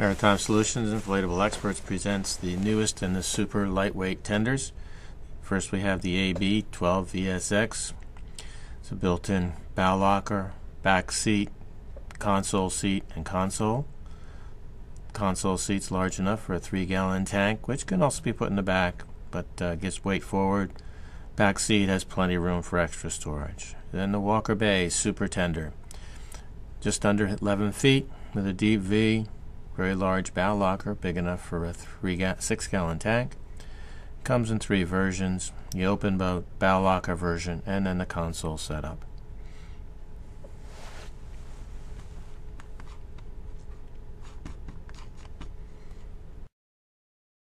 Maritime Solutions Inflatable Experts presents the newest in the super lightweight tenders. First, we have the AB 12 VSX. It's a built in bow locker, back seat, console seat, and console. Console seat's large enough for a 3 gallon tank, which can also be put in the back, but uh, gets weight forward. Back seat has plenty of room for extra storage. Then the Walker Bay Super Tender. Just under 11 feet with a deep V very large bow locker, big enough for a three ga- six gallon tank. Comes in three versions the open bow, bow locker version, and then the console setup.